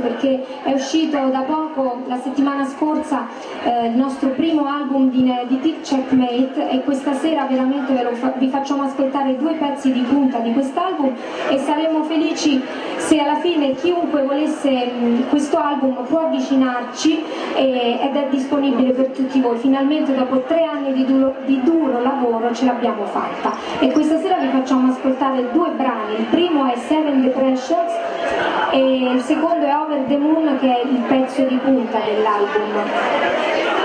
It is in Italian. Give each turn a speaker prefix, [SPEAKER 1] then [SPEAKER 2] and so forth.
[SPEAKER 1] perché è uscito da poco, la settimana scorsa, eh, il nostro primo album di, di Tick Checkmate e questa sera veramente fa, vi facciamo ascoltare due pezzi di punta di quest'album e saremmo felici se alla fine chiunque volesse questo album può avvicinarci e, ed è disponibile per tutti voi. Finalmente dopo tre anni di duro, di duro lavoro ce l'abbiamo fatta e questa sera vi facciamo ascoltare due brani, il primo è Seven Depressions e il secondo è Over the Moon che è il pezzo di punta dell'album.